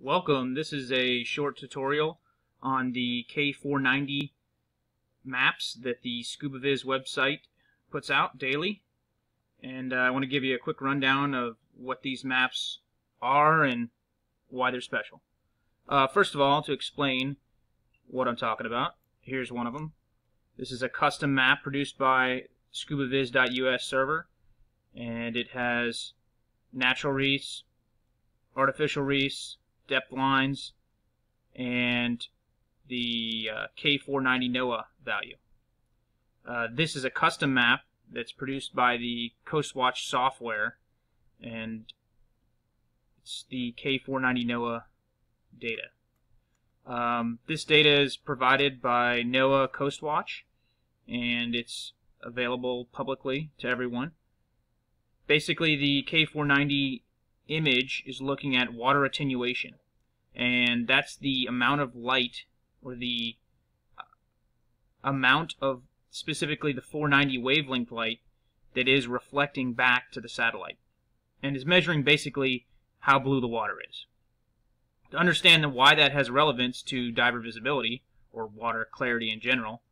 Welcome, this is a short tutorial on the K490 maps that the ScubaViz website puts out daily. And uh, I want to give you a quick rundown of what these maps are and why they're special. Uh, first of all, to explain what I'm talking about, here's one of them. This is a custom map produced by scubaviz.us server, and it has natural reefs, artificial reefs, depth lines, and the uh, K490 NOAA value. Uh, this is a custom map that's produced by the Coastwatch software, and it's the K490 NOAA data. Um, this data is provided by NOAA Coastwatch, and it's available publicly to everyone. Basically, the K490 image is looking at water attenuation, and that's the amount of light or the uh, amount of specifically the 490 wavelength light that is reflecting back to the satellite and is measuring basically how blue the water is. To understand why that has relevance to diver visibility or water clarity in general,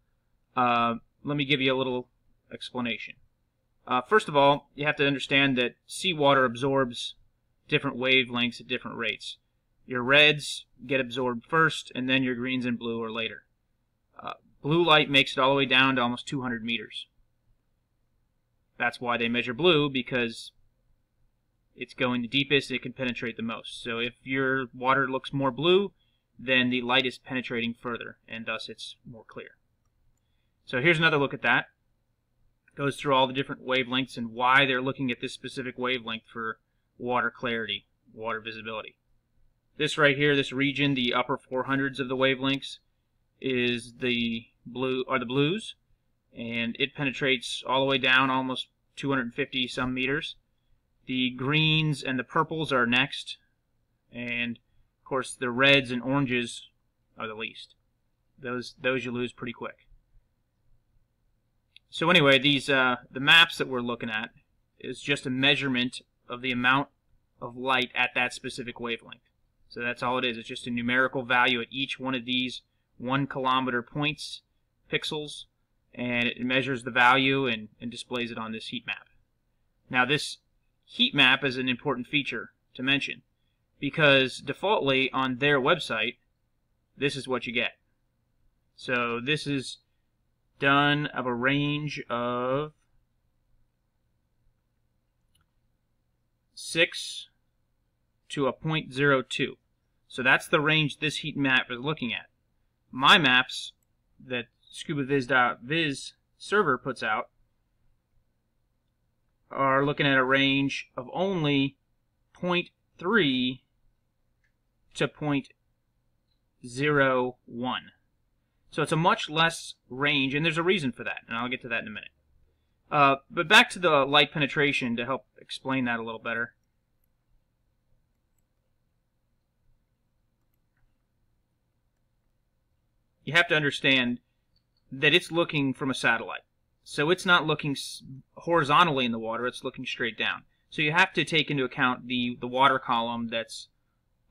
uh, let me give you a little explanation. Uh, first of all, you have to understand that seawater absorbs different wavelengths at different rates. Your reds get absorbed first, and then your greens and blue are later. Uh, blue light makes it all the way down to almost 200 meters. That's why they measure blue, because it's going the deepest, it can penetrate the most. So if your water looks more blue, then the light is penetrating further, and thus it's more clear. So here's another look at that. Goes through all the different wavelengths and why they're looking at this specific wavelength for water clarity, water visibility. This right here, this region, the upper 400s of the wavelengths, is the blue or the blues, and it penetrates all the way down almost 250 some meters. The greens and the purples are next, and of course the reds and oranges are the least. Those those you lose pretty quick. So anyway, these uh, the maps that we're looking at is just a measurement of the amount of light at that specific wavelength. So that's all it is. It's just a numerical value at each one of these one kilometer points, pixels, and it measures the value and, and displays it on this heat map. Now this heat map is an important feature to mention because defaultly on their website, this is what you get. So this is done of a range of 6 to a 0.02. So that's the range this heat map is looking at. My maps that scubaviz.viz server puts out are looking at a range of only 0.3 to 0.01. So it's a much less range, and there's a reason for that, and I'll get to that in a minute. Uh, but back to the light penetration to help explain that a little better. You have to understand that it's looking from a satellite. So it's not looking horizontally in the water, it's looking straight down. So you have to take into account the, the water column that's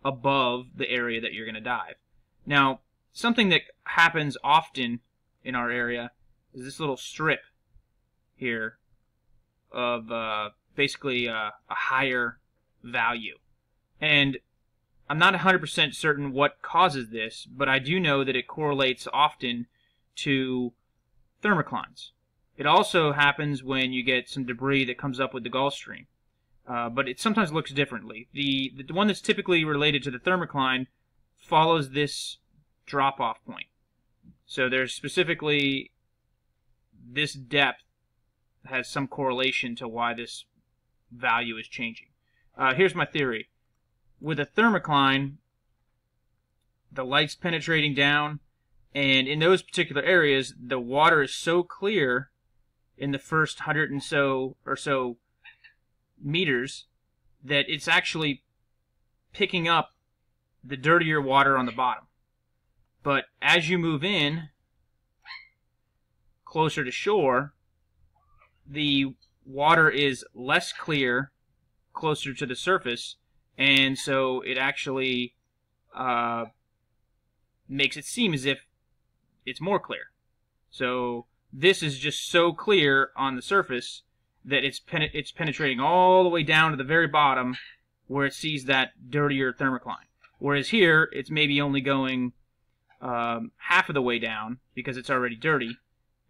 above the area that you're going to dive. Now, something that happens often in our area is this little strip here of uh, basically uh, a higher value. And I'm not 100% certain what causes this, but I do know that it correlates often to thermoclines. It also happens when you get some debris that comes up with the Gulf Stream. Uh, but it sometimes looks differently. The, the one that's typically related to the thermocline follows this drop-off point. So there's specifically this depth has some correlation to why this value is changing. Uh, here's my theory. With a thermocline, the light's penetrating down, and in those particular areas, the water is so clear in the first hundred and so or so meters that it's actually picking up the dirtier water on the bottom. But as you move in closer to shore, the water is less clear closer to the surface, and so it actually uh, makes it seem as if it's more clear. So this is just so clear on the surface that it's pen it's penetrating all the way down to the very bottom where it sees that dirtier thermocline. Whereas here, it's maybe only going um, half of the way down because it's already dirty,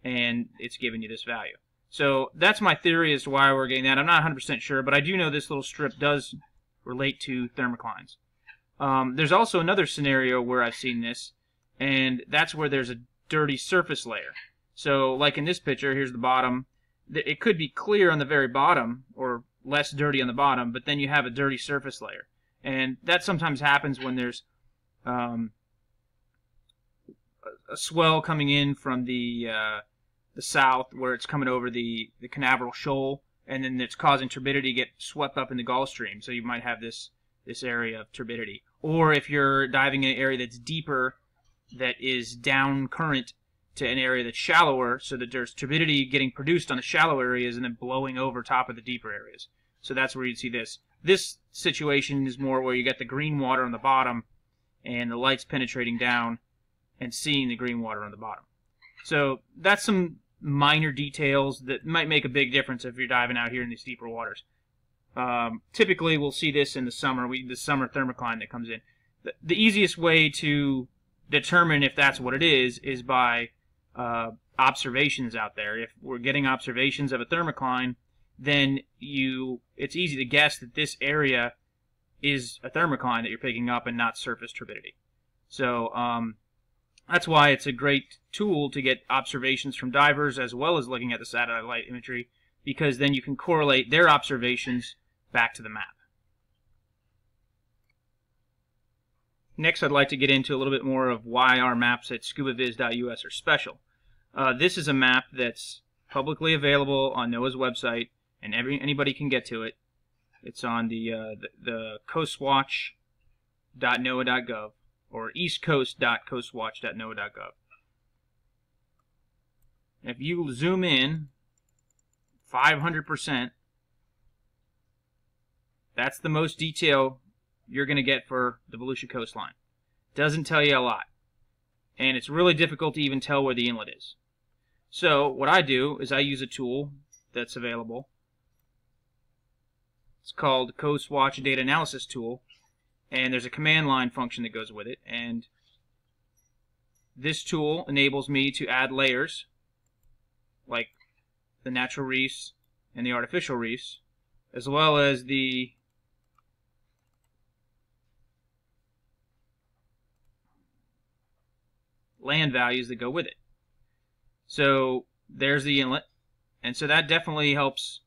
and it's giving you this value. So that's my theory as to why we're getting that. I'm not 100% sure, but I do know this little strip does relate to thermoclines. Um, there's also another scenario where I've seen this, and that's where there's a dirty surface layer. So, like in this picture, here's the bottom. It could be clear on the very bottom, or less dirty on the bottom, but then you have a dirty surface layer. And that sometimes happens when there's um, a swell coming in from the uh, the south, where it's coming over the the Canaveral Shoal, and then it's causing turbidity to get swept up in the Gulf Stream. So you might have this this area of turbidity. Or if you're diving in an area that's deeper, that is down current to an area that's shallower, so that there's turbidity getting produced on the shallow areas and then blowing over top of the deeper areas. So that's where you'd see this. This situation is more where you get the green water on the bottom and the light's penetrating down and seeing the green water on the bottom. So that's some minor details that might make a big difference if you're diving out here in these deeper waters. Um, typically, we'll see this in the summer, we, the summer thermocline that comes in. The, the easiest way to determine if that's what it is is by uh, observations out there. If we're getting observations of a thermocline, then you it's easy to guess that this area is a thermocline that you're picking up and not surface turbidity. So um, that's why it's a great tool to get observations from divers as well as looking at the satellite imagery because then you can correlate their observations back to the map. Next, I'd like to get into a little bit more of why our maps at scubaviz.us are special. Uh, this is a map that's publicly available on NOAA's website and every anybody can get to it. It's on the uh, the, the coastwatch.noaa.gov or eastcoast.coastwatch.noaa.gov. If you zoom in 500%, that's the most detail you're going to get for the Volusia coastline. Doesn't tell you a lot. And it's really difficult to even tell where the inlet is. So what I do is I use a tool that's available it's called Coast Watch Data Analysis Tool, and there's a command line function that goes with it. And this tool enables me to add layers, like the natural reefs and the artificial reefs, as well as the land values that go with it. So there's the inlet, and so that definitely helps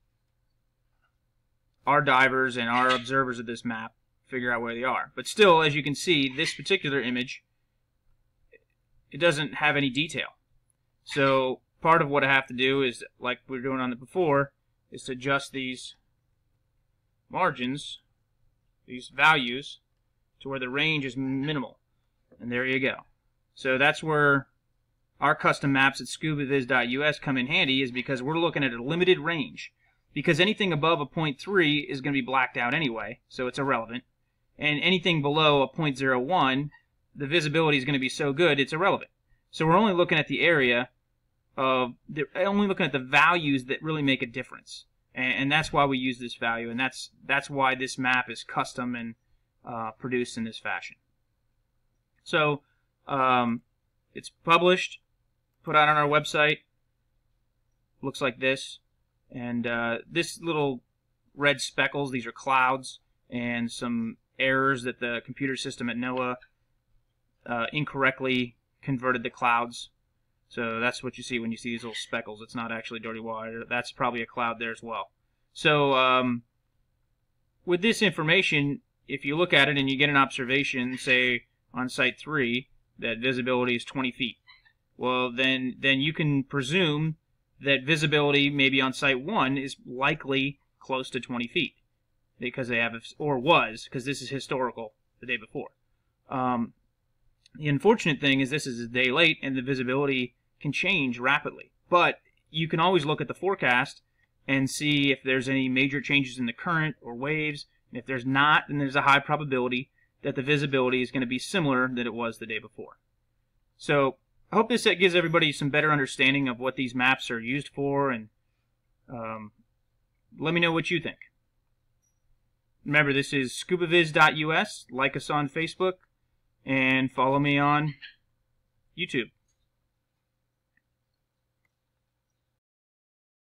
our divers and our observers of this map figure out where they are. But still, as you can see, this particular image, it doesn't have any detail. So part of what I have to do is, like we were doing on the before, is to adjust these margins, these values, to where the range is minimal. And there you go. So that's where our custom maps at scubaviz.us come in handy is because we're looking at a limited range because anything above a 0.3 is going to be blacked out anyway, so it's irrelevant. And anything below a 0.01, the visibility is going to be so good, it's irrelevant. So we're only looking at the area of, the, only looking at the values that really make a difference. And, and, that's why we use this value, and that's, that's why this map is custom and uh, produced in this fashion. So, um, it's published, put out on our website, looks like this. And uh, this little red speckles, these are clouds and some errors that the computer system at NOAA uh, incorrectly converted the clouds. So that's what you see when you see these little speckles. It's not actually dirty water. That's probably a cloud there as well. So um, with this information, if you look at it and you get an observation, say on site 3, that visibility is 20 feet, well then then you can presume that visibility maybe on site 1 is likely close to 20 feet because they have, or was, because this is historical, the day before. Um, the unfortunate thing is this is a day late and the visibility can change rapidly. But you can always look at the forecast and see if there's any major changes in the current or waves. And if there's not, then there's a high probability that the visibility is going to be similar than it was the day before. So I hope this set gives everybody some better understanding of what these maps are used for and um, let me know what you think. Remember, this is scubaviz.us. Like us on Facebook and follow me on YouTube.